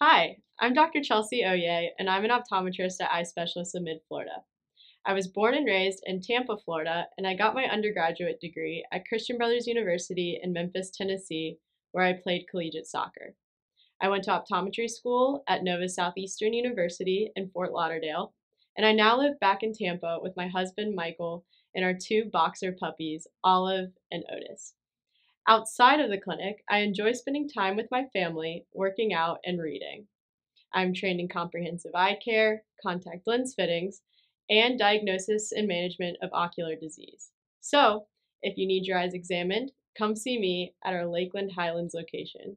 Hi, I'm Dr. Chelsea Hollier, and I'm an optometrist at Eye Specialists of Mid Florida. I was born and raised in Tampa, Florida, and I got my undergraduate degree at Christian Brothers University in Memphis, Tennessee, where I played collegiate soccer. I went to optometry school at Nova Southeastern University in Fort Lauderdale, and I now live back in Tampa with my husband Michael and our two boxer puppies, Olive and Otis. Outside of the clinic, I enjoy spending time with my family, working out, and reading. I'm trained in comprehensive eye care, contact lens fittings, and diagnosis and management of ocular disease. So, if you need your eyes examined, come see me at our Lakeland Highlands location.